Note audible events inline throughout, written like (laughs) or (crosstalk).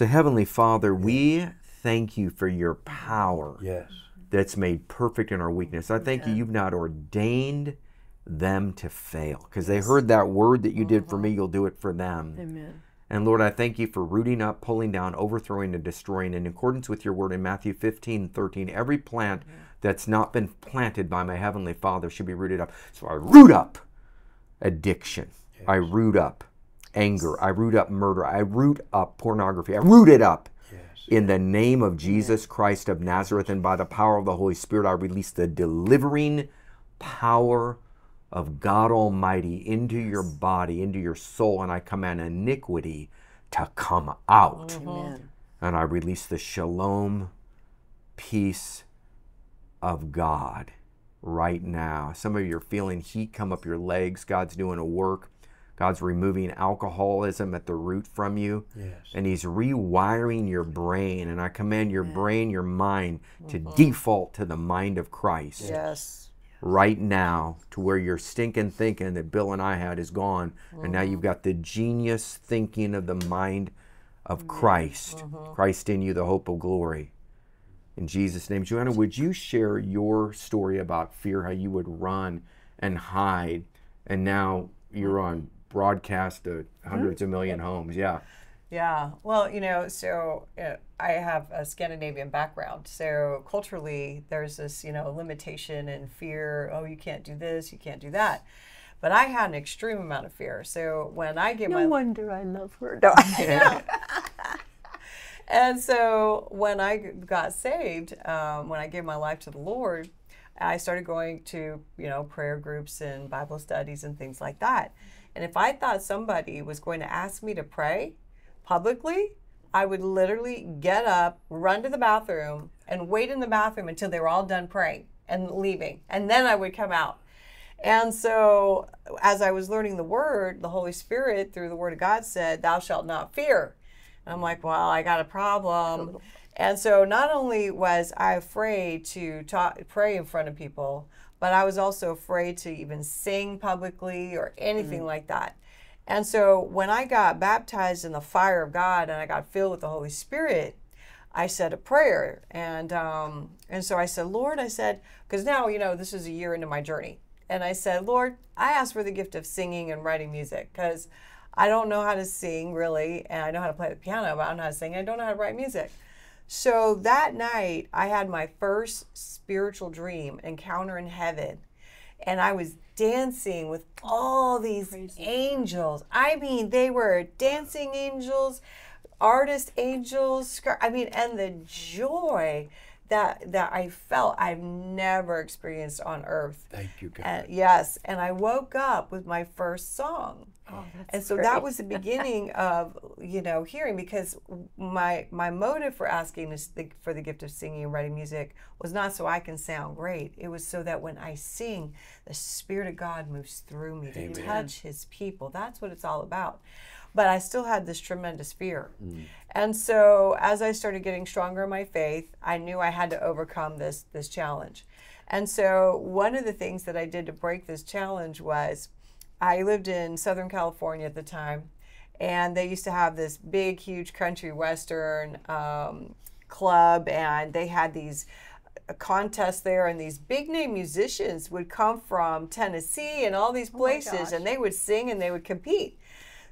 So, Heavenly Father, we thank you for your power Yes. that's made perfect in our weakness. I thank you, you've not ordained them to fail because they heard that word that you did for me, mm-hmm. you'll do it for them. Amen. And Lord, I thank you for rooting up, pulling down, overthrowing, and destroying in accordance with your word in Matthew 15, 13. Every plant that's not been planted by my heavenly Father should be rooted up. So I root up addiction. I root up anger. I root up murder. I root up pornography. I root it up. Yes. In the name of Jesus Christ of Nazareth and by the power of the Holy Spirit, I release the delivering power of God Almighty into your body, into your soul, and I command iniquity to come out. Mm-hmm. Amen. And I release the shalom, peace of God right now. Some of you are feeling heat come up your legs. God's doing a work. God's removing alcoholism at the root from you. Yes. And He's rewiring your brain. And I command your mm. brain, your mind to mm-hmm. default to the mind of Christ Yes. right now to where your stinking thinking that Bill and I had is gone. And now mm-hmm. you've got the genius thinking of the mind of mm-hmm. Christ. Christ in you, the hope of glory. In Jesus' name. Joanna, would you share your story about fear, how you would run and hide, and now you're mm. on broadcast to 100s of million homes? Yeah. Yeah. Well, you know, so uh, I have a Scandinavian background. So culturally, there's this, you know, limitation and fear. Oh, you can't do this, you can't do that. But I had an extreme amount of fear. So when I gave No my wonder I love her. (laughs) (laughs) And so when I g- got saved, um, when I gave my life to the Lord, I started going to, you know, prayer groups and Bible studies and things like that. And if I thought somebody was going to ask me to pray publicly, I would literally get up, run to the bathroom, and wait in the bathroom until they were all done praying and leaving. And then I would come out. And so, as I was learning the word, the Holy Spirit, through the word of God, said, Thou shalt not fear. And I'm like, Well, I got a problem. (laughs) And so, not only was I afraid to talk, pray in front of people, but I was also afraid to even sing publicly or anything like that. And so, when I got baptized in the fire of God and I got filled with the Holy Spirit, I said a prayer, and um, and so I said, Lord, I said, because now you know this is a year into my journey, and I said, Lord, I asked for the gift of singing and writing music because I don't know how to sing really, and I know how to play the piano, but I don't know how to sing. I don't know how to write music. So that night, I had my first spiritual dream encounter in heaven, and I was dancing with all these angels. I mean, they were dancing angels, artist angels. I mean, and the joy that that I felt I've never experienced on earth. Thank you, God. And yes, and I woke up with my first song. Oh, and so that was the (laughs) beginning of you know hearing because my my motive for asking this, the, for the gift of singing and writing music was not so I can sound great. It was so that when I sing, the Spirit of God moves through me to touch His people. That's what it's all about. But I still had this tremendous fear. Mm. And so as I started getting stronger in my faith, I knew I had to overcome this this challenge. And so one of the things that I did to break this challenge was I lived in Southern California at the time, and they used to have this big, huge country western um, club, and they had these uh, contests there, and these big name musicians would come from Tennessee and all these places, and they would sing and they would compete.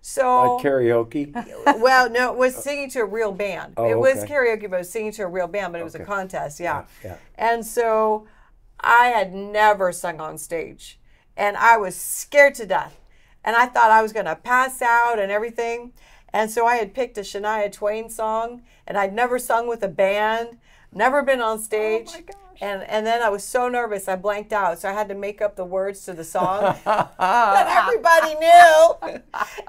So Like karaoke. (laughs) well, no, it was singing to a real band. Oh, it was okay. karaoke, but it was singing to a real band, but it was a contest, yeah. Yeah, yeah. And so I had never sung on stage, and I was scared to death. And I thought I was going to pass out and everything. And so I had picked a Shania Twain song, and I'd never sung with a band, never been on stage. my gosh. And, and then I was so nervous, I blanked out. So I had to make up the words to the song (laughs) that everybody knew.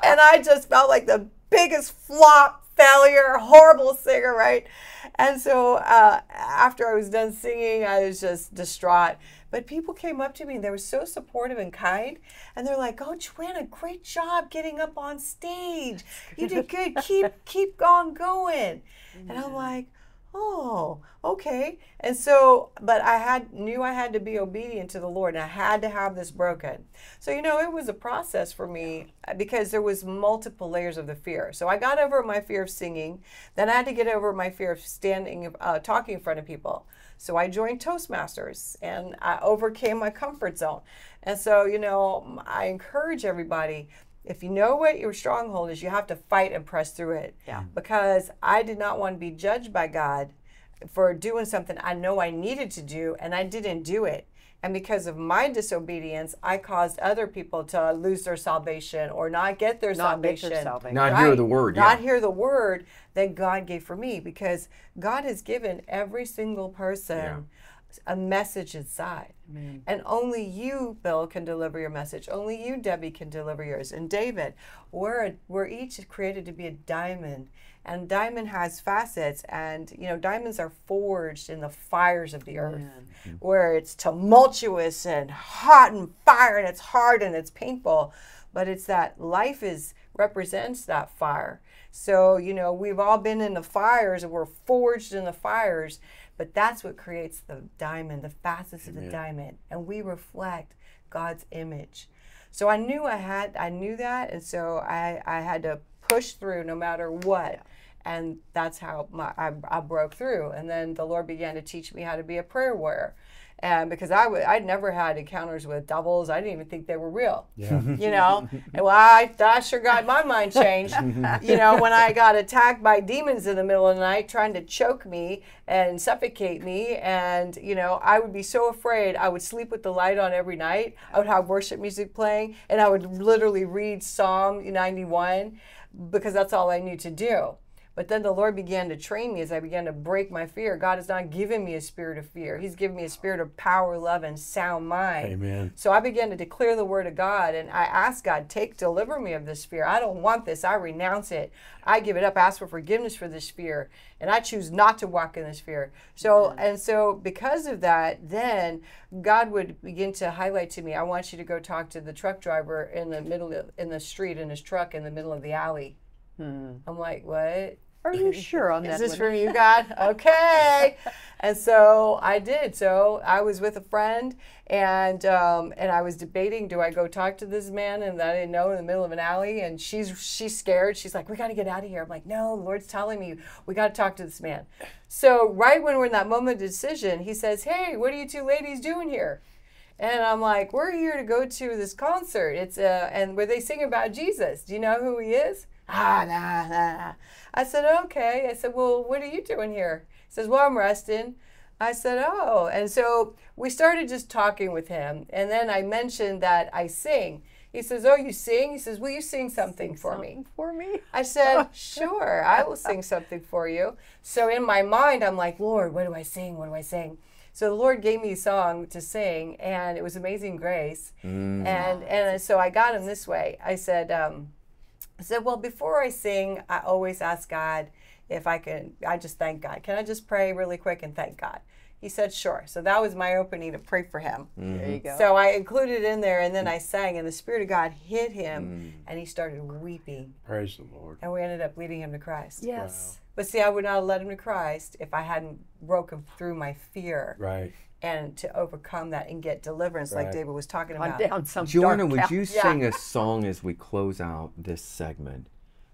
and I just felt like the biggest flop, failure, horrible singer, right? And so uh, after I was done singing, I was just distraught. But people came up to me and they were so supportive and kind. And they're like, "Oh, Joanna, great job getting up on stage. You did good. Keep (laughs) keep on going." And I'm like, oh, okay. And so, but I had knew I had to be obedient to the Lord, and I had to have this broken. So you know, it was a process for me uh, because there was multiple layers of the fear. So I got over my fear of singing, then I had to get over my fear of standing, uh, talking in front of people. So I joined Toastmasters, and I overcame my comfort zone. And so, you know, I encourage everybody if you know what your stronghold is, you have to fight and press through it. Yeah. Because I did not want to be judged by God for doing something I know I needed to do and I didn't do it. And because of my disobedience, I caused other people to lose their salvation or not get their Not get salvation. their salvation. Not hear the word, yeah. Not hear the word that God gave for me because God has given every single person a message inside. And only you, Bill, can deliver your message. Only you, Debbie, can deliver yours. And David, we're, a, we're each created to be a diamond. And diamond has facets, and you know, diamonds are forged in the fires of the earth, where it's tumultuous and hot and fire, and it's hard and it's painful. But it's that life is represents that fire. So, you know, we've all been in the fires and we're forged in the fires, but that's what creates the diamond, the facets of the diamond. And we reflect God's image. So I knew I had, I knew that. And so I, I had to push through no matter what. And that's how my, I, I broke through. And then the Lord began to teach me how to be a prayer warrior. And because I would, I'd never had encounters with devils. I didn't even think they were real. Yeah. (laughs) You know, and well, I, I sure got my mind changed. (laughs) you know, when I got attacked by demons in the middle of the night trying to choke me and suffocate me. And, you know, I would be so afraid. I would sleep with the light on every night. I would have worship music playing and I would literally read Psalm 91 because that's all I knew to do. But then the Lord began to train me as I began to break my fear. God has not given me a spirit of fear. He's given me a spirit of power, love, and sound mind. Amen. So I began to declare the word of God and I asked God, take, deliver me of this fear. I don't want this. I renounce it. I give it up. I ask for forgiveness for this fear. And I choose not to walk in this fear. So, and so because of that, then God would begin to highlight to me, I want you to go talk to the truck driver in the middle of, in the street in his truck in the middle of the alley. Hmm. I'm like, what? Are you (laughs) sure on that? Is this one? from you, God? (laughs) Okay. and so I did. So I was with a friend, and um, and I was debating: do I go talk to this man and I didn't know in the middle of an alley? And she's she's scared. She's like, "We got to get out of here." I'm like, "No, the Lord's telling me we got to talk to this man." So right when we're in that moment of decision, he says, "Hey, what are you two ladies doing here?" And I'm like, "We're here to go to this concert. It's uh, and where they sing about Jesus. Do you know who he is?" Ah, nah, nah. I said, okay. I said, well, what are you doing here? He says, well, I'm resting. I said, oh. And so we started just talking with him. And then I mentioned that I sing. He says, oh, you sing? He says, will you sing something for me? For me. I said, sure, I will sing something for you. So in my mind, I'm like, Lord, what do I sing? What do I sing? So the Lord gave me a song to sing, and it was Amazing Grace. And and so I got him this way. I said, um, I said, well, before I sing, I always ask God if I can. I just thank God. Can I just pray really quick and thank God? He said, sure. So that was my opening to pray for him. Mm-hmm. There you go. So I included it in there, and then I sang, and the Spirit of God hit him, mm. and he started weeping. Praise the Lord. And we ended up leading him to Christ. yes. But see, I would not have led him to Christ if I hadn't broken through my fear Right. And to overcome that and get deliverance, like David was talking On about. down some Joanna, dark would alley. you Yeah. sing a song as we close out this segment?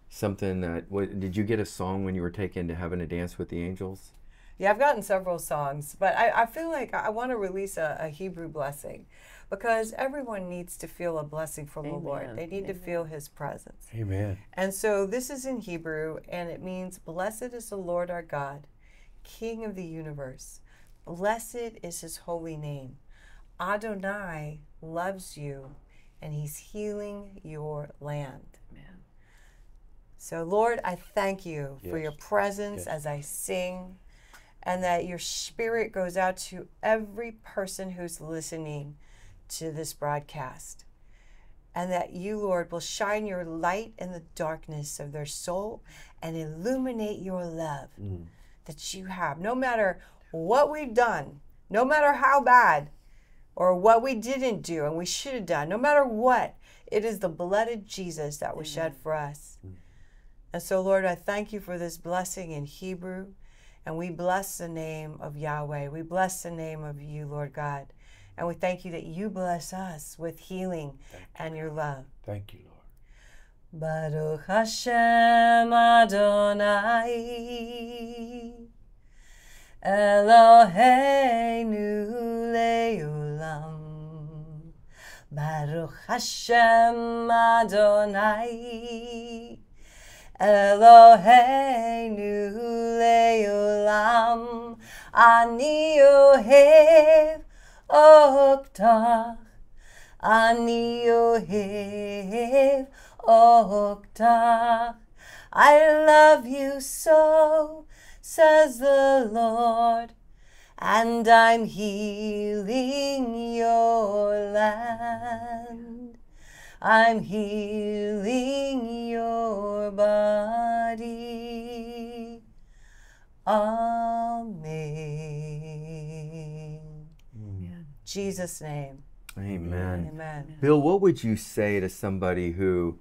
Something that what, did you get a song when you were taken to heaven to dance with the angels? Yeah, I've gotten several songs, but I, I feel like I want to release a, a Hebrew blessing because everyone needs to feel a blessing from the Lord. They need to feel His presence. Amen. And so this is in Hebrew, and it means, Blessed is the Lord our God, King of the universe. Blessed is his holy name. Adonai loves you, and he's healing your land. Amen. So, Lord, I thank you for your presence Yes. as I sing, and that your spirit goes out to every person who's listening to this broadcast. And that you, Lord, will shine your light in the darkness of their soul and illuminate your love mm. that you have. No matter what we've done, no matter how bad or what we didn't do and we should have done, no matter what, it is the blood of Jesus that was shed for us. Mm. And so, Lord, I thank you for this blessing in Hebrew. And we bless the name of Yahweh. We bless the name of you, Lord God. And we thank you that you bless us with healing and your love. Thank you, Lord. Baruch Hashem Adonai Eloheinu leolam Baruch Hashem Adonai. Eloheinu leolam Ani ohev oktach. Ani ohev oktach. I love you so, says the Lord, and I'm healing your land. I'm healing your body. Amen. Jesus' name. Amen. Amen. Bill, what would you say to somebody who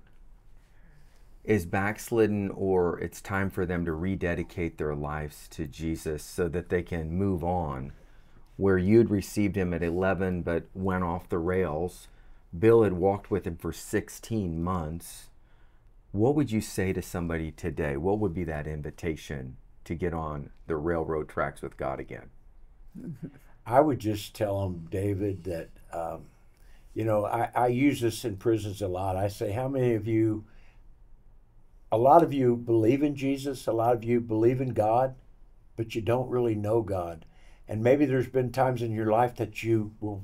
is backslidden or it's time for them to rededicate their lives to Jesus so that they can move on? Where you'd received him at 11 but went off the rails, Bill had walked with him for 16 months. What would you say to somebody today? What would be that invitation to get on the railroad tracks with God again? (laughs) I would just tell them, David, that, um, you know, I, I use this in prisons a lot. I say, how many of you, a lot of you believe in Jesus, a lot of you believe in God, but you don't really know God. And maybe there's been times in your life that you were,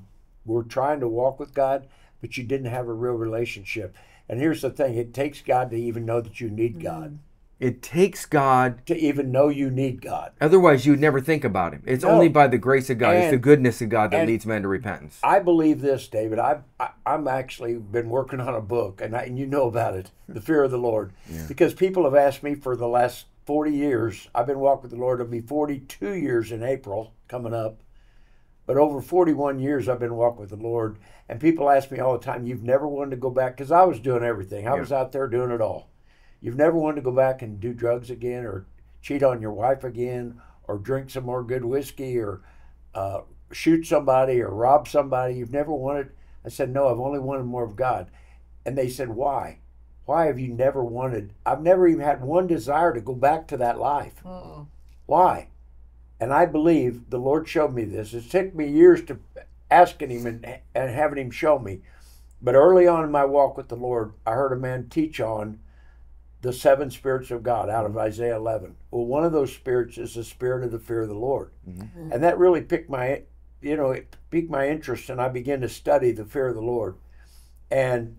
were trying to walk with God, but you didn't have a real relationship. And here's the thing it takes God to even know that you need mm-hmm. God, It takes God, to even know you need God. otherwise, you'd never think about him. It's No. only by the grace of God, it's the goodness of God that leads men to repentance. I believe this, David. I've, I, I'm actually been working on a book, and, I, and you know about it, hmm. The Fear of the Lord. Because people have asked me for the last 40 years. I've been walking with the Lord. It'll be 42 years in April coming up. But over 41 years, I've been walking with the Lord. And people ask me all the time, You've never wanted to go back? Because I was doing everything, I Yeah. was out there doing it all. You've never wanted to go back and do drugs again, or cheat on your wife again, or drink some more good whiskey, or uh, shoot somebody, or rob somebody. You've never wanted. I said, No, I've only wanted more of God. And they said, Why? Why have you never wanted? I've never even had one desire to go back to that life. Mm-mm. Why? And I believe the Lord showed me this. It took me years to asking Him and, and having Him show me. But early on in my walk with the Lord, I heard a man teach on the seven spirits of God out of Isaiah 11. Well, one of those spirits is the spirit of the fear of the Lord. Mm-hmm. And that really piqued my, you know, it piqued my interest, and I began to study the fear of the Lord. And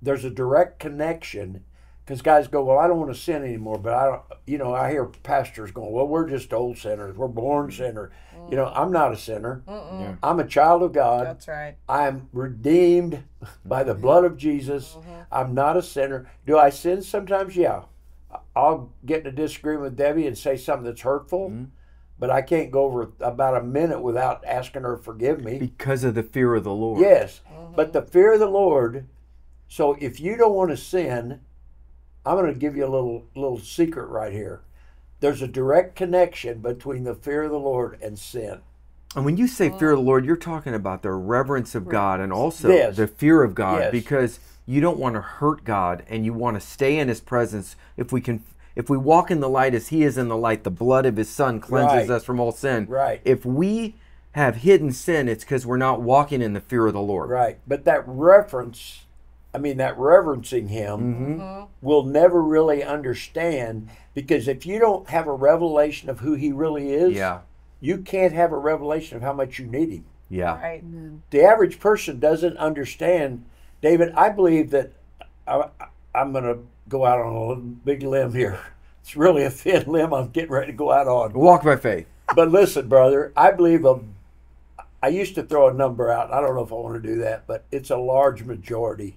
there's a direct connection because guys go, well, I don't want to sin anymore, but I don't, you know, I hear pastors going, well, we're just old sinners, we're born mm-hmm. sinner. You know, I'm not a sinner. Yeah. I'm a child of God. That's right. I'm redeemed (laughs) by the mm-hmm. blood of Jesus. Mm-hmm. I'm not a sinner. Do I sin sometimes? Yeah. I'll get in a disagreement with Debbie and say something that's hurtful, mm-hmm. but I can't go over about a minute without asking her to forgive me. Because of the fear of the Lord. Yes, but the fear of the Lord. So if you don't want to sin, I'm going to give you a little little secret right here. There's a direct connection between the fear of the Lord and sin. And when you say fear of the Lord, you're talking about the reverence of God and also Yes. the fear of God Yes. because you don't want to hurt God and you want to stay in his presence if we can if we walk in the light as he is in the light the blood of his son cleanses Right. us from all sin. Right. If we have hidden sin it's cuz we're not walking in the fear of the Lord. Right. But that reference, I mean, that reverencing Him mm-hmm. Mm-hmm. will never really understand because if you don't have a revelation of who He really is, Yeah. you can't have a revelation of how much you need Him. Yeah. Right. Mm-hmm. The average person doesn't understand. David, I believe that I, I'm going to go out on a big limb here. (laughs) It's really a thin limb I'm getting ready to go out on. Walk by faith. But listen, brother, I believe a. I used to throw a number out. I don't know if I want to do that, but it's a large majority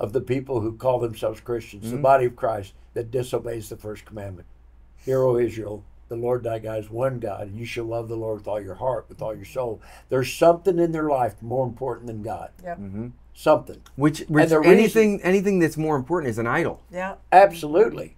of the people who call themselves Christians, the mm-hmm. body of Christ, that disobeys the first commandment. Hear, O Israel, the Lord thy God is one God, and you shall love the Lord with all your heart, with all your soul. There's something in their life more important than God. Yep. Mm-hmm. Something. Which, which the anything anything that's more important is an idol. Yeah. Absolutely.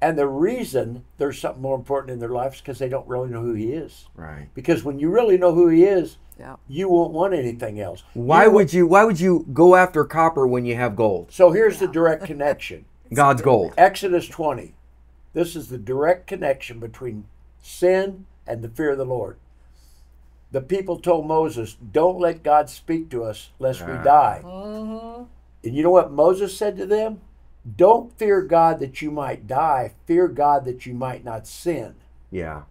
And the reason there's something more important in their life is because they don't really know who He is. Right. Because when you really know who He is, Yeah. you won't want anything else. Why You would you why would you go after copper when you have gold? So here's the direct connection. (laughs) God's gold. Exodus 20. This is the direct connection between sin and the fear of the Lord. The people told Moses, Don't let God speak to us lest we Ah. die. Mm-hmm. And you know what Moses said to them? Don't fear God that you might die, fear God that you might not sin. Yeah.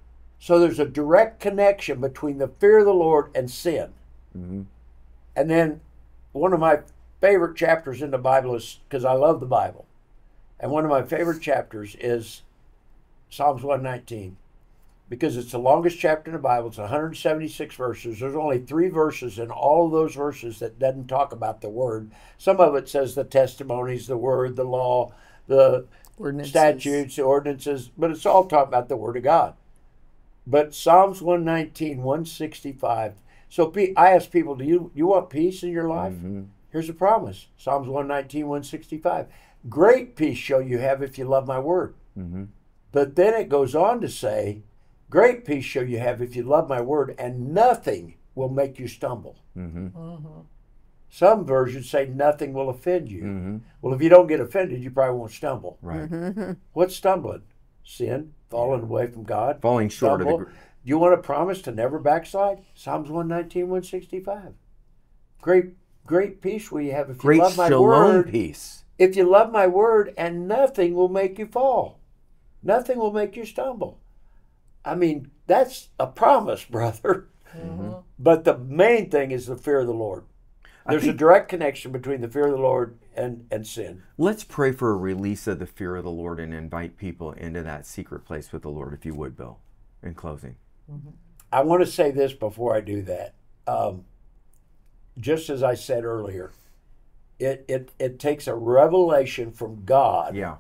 So there's a direct connection between the fear of the Lord and sin. Mhm. And then one of my favorite chapters in the Bible is because I love the Bible. And one of my favorite chapters is Psalms 119 because it's the longest chapter in the Bible. It's 176 verses. There's only three verses in all of those verses that doesn't talk about the word. Some of it says the testimonies, the word, the law, the Ordinances. statutes, the ordinances, but it's all talking about the word of God. But Psalms 119, 165. So pe- I ask people, do you, you want peace in your life? Mhm. Here's a promise Psalms 119, 165. Great peace shall you have if you love my word. Mhm. But then it goes on to say, Great peace shall you have if you love my word, and nothing will make you stumble. Mhm. Some versions say nothing will offend you. Mhm. Well, if you don't get offended, you probably won't stumble. Right. What's stumbling? Sin, falling away from God, Falling short of the stumble. gr- Do you want a promise to never backslide? Psalms 119, 165. Great, great peace will you have if you love my shalom word. peace. If you love my word, and nothing will make you fall. Nothing will make you stumble. I mean, that's a promise, (laughs) brother. Mm-hmm. But the main thing is the fear of the Lord. There's a direct connection between the fear of the Lord and, and sin. Let's pray for a release of the fear of the Lord and invite people into that secret place with the Lord, if you would, Bill, in closing. I want to say this before I do that. Um, just as I said earlier, it, it, it takes a revelation from God Yeah.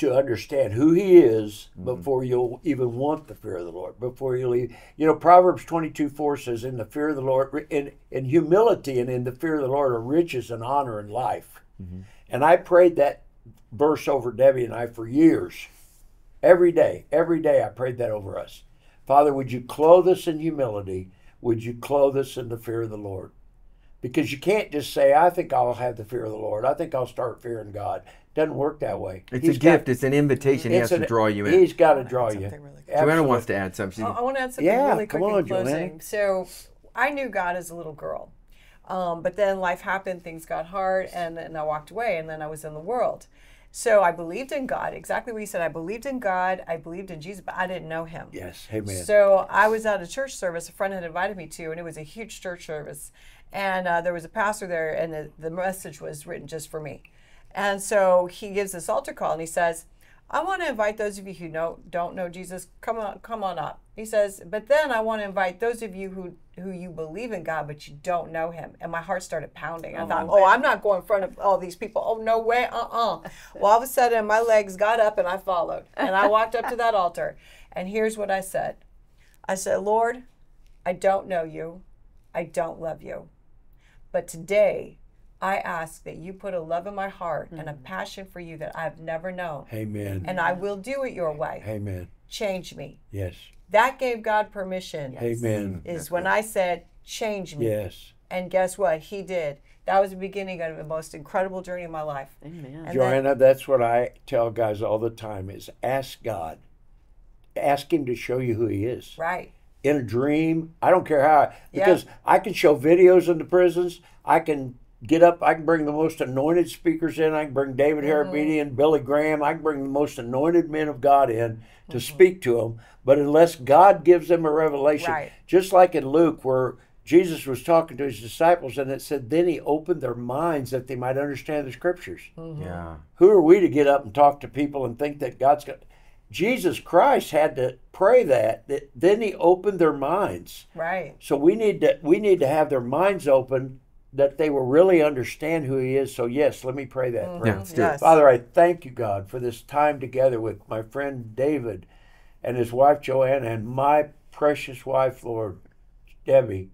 To understand who He is mm-hmm. before you'll even want the fear of the Lord. Before you'll, e- you know, Proverbs twenty-two four says, "In the fear of the Lord, in in humility and in the fear of the Lord are riches and honor and life." Mm-hmm. And I prayed that verse over Debbie and I for years. Every day, every day, I prayed that over us. Father, would you clothe us in humility? Would you clothe us in the fear of the Lord? Because you can't just say, I think I'll have the fear of the Lord. I think I'll start fearing God. Doesn't work that way. It's He's a got- gift. it's an invitation. He has it's to draw you in. He's got to draw you. something really good. Joanna wants to add something. I, I want to add something Yeah, really quick come in closing. Joanna. So, I knew God as a little girl, um, but then life happened, things got hard, and and I walked away, and then I was in the world. So I believed in God, exactly what you said. I believed in God, I believed in Jesus, but I didn't know Him. Yes, amen. So I was at a church service a friend had invited me to, and it was a huge church service. And uh, there was a pastor there, and the, the message was written just for me. And so he gives this altar call, and he says, I want to invite those of you who know, don't know Jesus, come on, come on up. He says, but then I want to invite those of you who, who you believe in God, but you don't know him. And my heart started pounding. I oh, thought, oh, I'm not going in front of all these people. Oh, no way, uh-uh. Well, all of a sudden, my legs got up, and I followed. And I walked up to that altar. And here's what I said. I said, Lord, I don't know you. I don't love you. But today, I ask that you put a love in my heart and a mm. passion for you that I've never known. Amen. And I will do it your way. Amen. Change me. Yes. That gave God permission. Amen. Is when I said, change me. Yes. And guess what? He did. That was the beginning of the most incredible journey of my life. Amen. And then- Joanna, that's what I tell guys all the time is ask God. Ask him to show you who he is. right. in a dream. I don't care how, because I can show videos in the prisons. I can get up. I can bring the most anointed speakers in. I can bring David Hairabedian, mm-hmm. Billy Graham. I can bring the most anointed men of God in to mm-hmm. speak to them. But unless God gives them a revelation, Right. just like in Luke, where Jesus was talking to his disciples, and it said, then he opened their minds that they might understand the scriptures. Mm-hmm. Yeah. Who are we to get up and talk to people and think that God's got? Jesus Christ had to pray that, that then he opened their minds. Right. So we need to we need to have their minds open that they will really understand who he is. So yes, let me pray that mm-hmm. prayer. Yeah, let's do it. Yes. Father, I thank you, God, for this time together with my friend David and his wife Joanna and my precious wife, Lord, Debbie.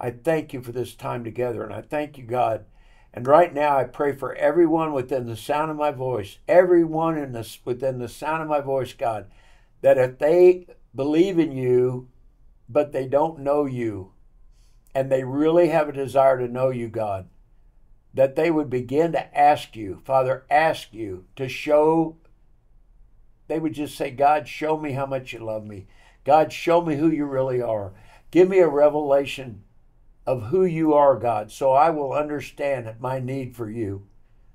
I thank you for this time together and I thank you, God. And right now, I pray for everyone within the sound of my voice, everyone in this within the sound of my voice, God, that if they believe in you, but they don't know you, and they really have a desire to know you, God, that they would begin to ask you, Father, ask you to show. They would just say, God, show me how much you love me. God, show me who you really are. Give me a revelation of who you are, God, so I will understand my need for you.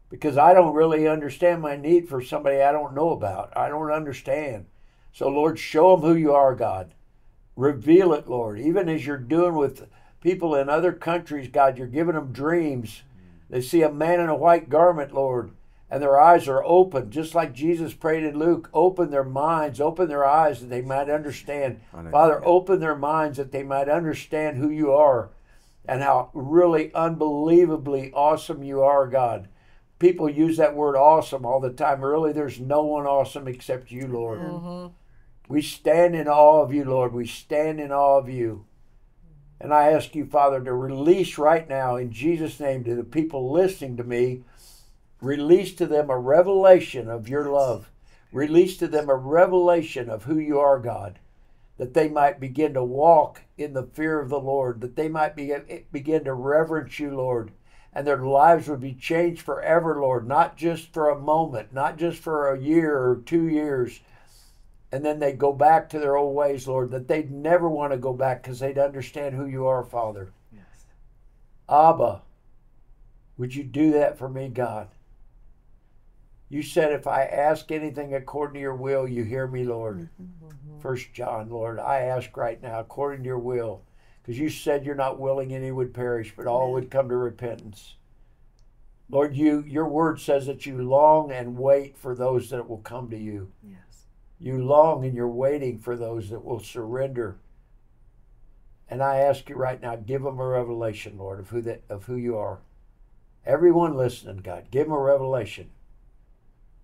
Because I don't really understand my need for somebody I don't know about. I don't understand. So, Lord, show them who you are, God. Reveal it, Lord. Even as you're doing with people in other countries, God, you're giving them dreams. They see a man in a white garment, Lord, and their eyes are open, just like Jesus prayed in Luke. Open their minds, open their eyes that they might understand. Father, open their minds that they might understand who you are and how really unbelievably awesome you are, God. People use that word awesome all the time. Really, there's no one awesome except you, Lord. Mm-hmm. We stand in awe of you, Lord. We stand in awe of you. And I ask you, Father, to release right now in Jesus' name to the people listening to me, release to them a revelation of your love. Release to them a revelation of who you are, God that they might begin to walk in the fear of the Lord, that they might be, begin to reverence you, Lord, and their lives would be changed forever, Lord, not just for a moment, not just for a year or two years, and then they go back to their old ways, Lord, that they'd never want to go back because they'd understand who you are, Father. Yes. Abba, would you do that for me, God? You said, if I ask anything according to your will, you hear me, Lord. Mm-hmm. First John, Lord, I ask right now according to your will, because you said you're not willing any would perish, but all would come to repentance. Lord, you your word says that you long and wait for those that will come to you. Yes. You long and you're waiting for those that will surrender. And I ask you right now, give them a revelation, Lord, of who that of who you are. Everyone listening, God, give them a revelation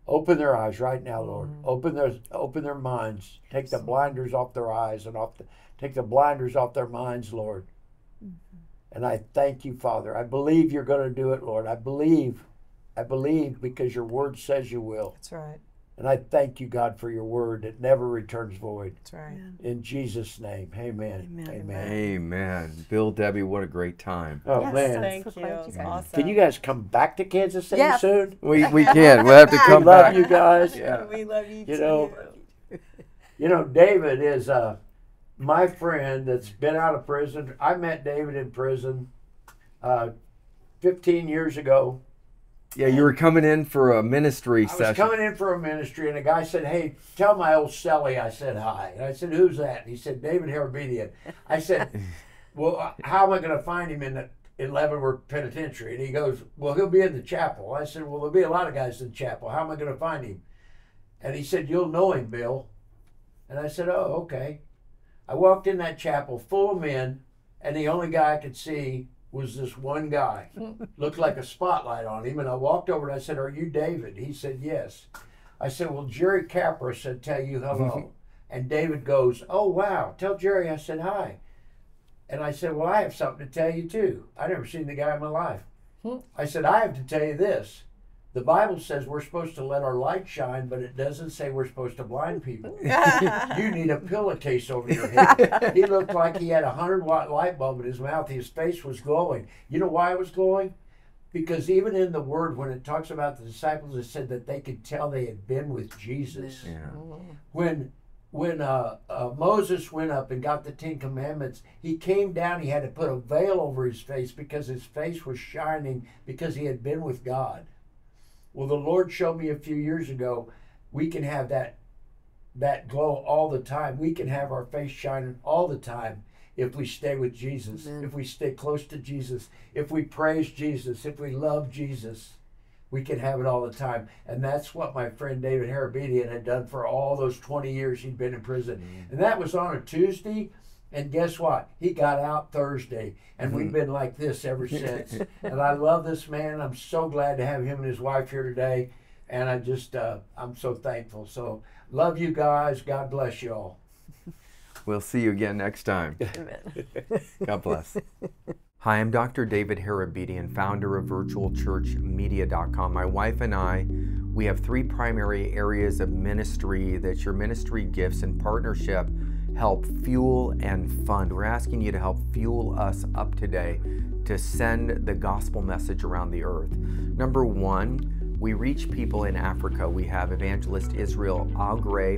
Open their eyes right now, Lord. Mm-hmm. Open their open their minds. Take the blinders off their eyes and off the take the blinders off their minds, Lord. Mm-hmm. And I thank you, Father. I believe you're going to do it, Lord. I believe. I believe because your word says you will. That's right. And I thank you, God, for your word. It never returns void. That's right. In Jesus' name, amen. Amen. Amen. amen. Bill, Debbie, what a great time. Oh, yes, man. Thank you. Awesome. Can you guys come back to Kansas City yes. soon? (laughs) We, we can. We'll have to come back. we love you guys. Yeah. (laughs) We love you, you Know, (laughs) you know, David is uh, my friend that's been out of prison. I met David in prison uh, 15 years ago yeah, you were coming in for a ministry I session. I was coming in for a ministry, and a guy said, "Hey, tell my old celly I said hi." And I said, "Who's that?" And he said, "David Hairabedian." I said, (laughs) "Well, how am I going to find him in the in Leavenworth Penitentiary?" And he goes, "Well, he'll be in the chapel." I said, "Well, there'll be a lot of guys in the chapel. How am I going to find him?" And he said, "You'll know him, Bill." And I said, "Oh, okay." I walked in that chapel full of men, and the only guy I could see was this one guy. (laughs) Looked like a spotlight on him. And I walked over and I said, Are you David? He said, Yes. I said, Well, Jerry Capra said, Tell you hello. (laughs) and David goes, Oh, wow. Tell Jerry I said hi. And I said, Well, I have something to tell you too. I never seen the guy in my life. Hmm. I said, I have to tell you this. The Bible says we're supposed to let our light shine, but it doesn't say we're supposed to blind people. (laughs) you need a pillowcase over your head. he looked like he had a hundred watt light bulb in his mouth. His face was glowing. You know why it was glowing? Because even in the Word, when it talks about the disciples, it said that they could tell they had been with Jesus. Yeah. When when uh, uh, Moses went up and got the Ten Commandments, he came down. He had to put a veil over his face because his face was shining because he had been with God. Well, the Lord showed me a few years ago we can have that that glow all the time. We can have our face shining all the time if we stay with Jesus, Amen. if we stay close to Jesus, if we praise Jesus, if we love Jesus. We can have it all the time. And that's what my friend David Hairabedian had done for all those 20 years he'd been in prison. And that was on a Tuesday. And guess what? He got out Thursday, and we've mm-hmm. been like this ever since. (laughs) and I love this man. I'm so glad to have him and his wife here today, and I just uh, I'm so thankful. So love you guys. God bless you all. We'll see you again next time. (laughs) God bless. Hi, I'm Dr. David Hairabedian, founder of virtualchurchmedia.com. My wife and I, we have three primary areas of ministry that your ministry gifts and partnership help fuel and fund. We're asking you to help fuel us up today to send the gospel message around the earth. Number one, we reach people in Africa. We have evangelist Israel Agre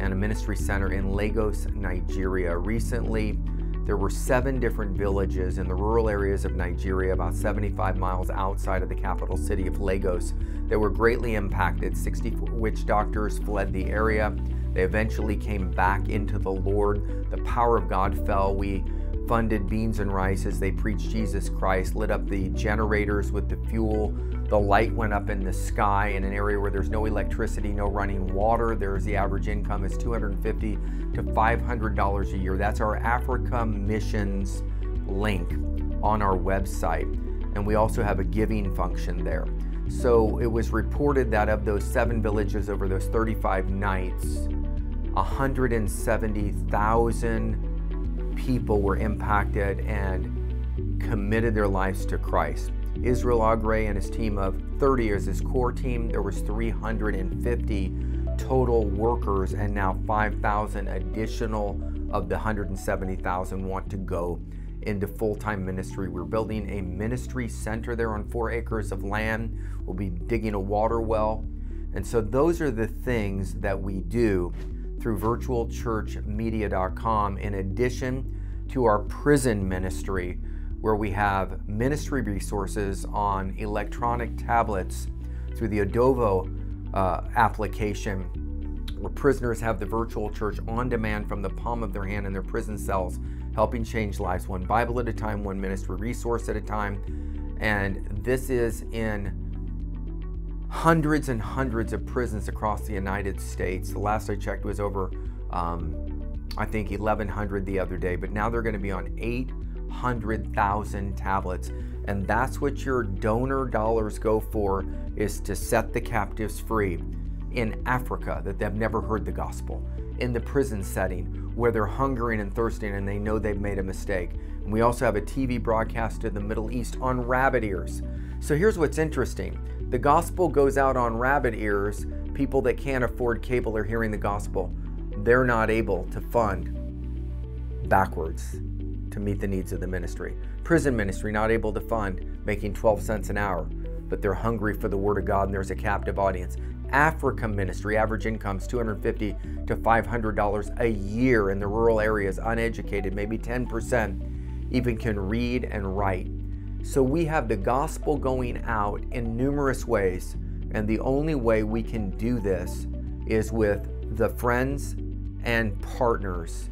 and a ministry center in Lagos, Nigeria. Recently, there were seven different villages in the rural areas of Nigeria, about 75 miles outside of the capital city of Lagos, that were greatly impacted. 60 witch doctors fled the area. They eventually came back into the Lord. The power of God fell. We funded beans and rice as they preached Jesus Christ, lit up the generators with the fuel. The light went up in the sky in an area where there's no electricity, no running water. There's the average income is 250 to $500 a year. That's our Africa missions link on our website. And we also have a giving function there. So it was reported that of those seven villages over those 35 nights, 170,000 people were impacted and committed their lives to Christ. Israel Agre and his team of 30 as his core team, there was 350 total workers and now 5,000 additional of the 170,000 want to go into full-time ministry. We're building a ministry center there on four acres of land. We'll be digging a water well. And so those are the things that we do through virtualchurchmedia.com in addition to our prison ministry where we have ministry resources on electronic tablets through the Edovo uh, application where prisoners have the virtual church on demand from the palm of their hand in their prison cells, helping change lives one Bible at a time, one ministry resource at a time. And this is in hundreds and hundreds of prisons across the United States. The last I checked was over, um, I think, 1,100 the other day, but now they're going to be on 800,000 tablets. And that's what your donor dollars go for, is to set the captives free in Africa that they've never heard the gospel, in the prison setting where they're hungering and thirsting and they know they've made a mistake. And we also have a TV broadcast to the Middle East on rabbit ears. So here's what's interesting the gospel goes out on rabbit ears. People that can't afford cable are hearing the gospel. They're not able to fund backwards to meet the needs of the ministry. Prison ministry not able to fund, making 12 cents an hour, but they're hungry for the word of God and there's a captive audience. Africa ministry, average incomes 250 to $500 a year in the rural areas, uneducated, maybe 10% even can read and write. So we have the gospel going out in numerous ways, and the only way we can do this is with the friends and partners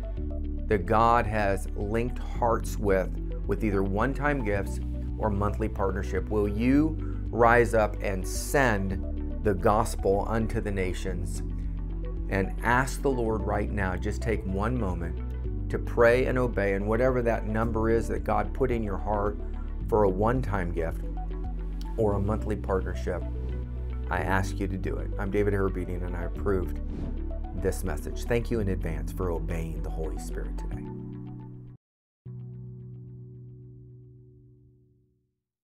that God has linked hearts with, with either one time gifts or monthly partnership. Will you rise up and send the gospel unto the nations? And ask the Lord right now, just take one moment to pray and obey, and whatever that number is that God put in your heart for a one time gift or a monthly partnership, I ask you to do it. I'm David Hairabedian, and I approved this message. Thank you in advance for obeying the Holy Spirit today.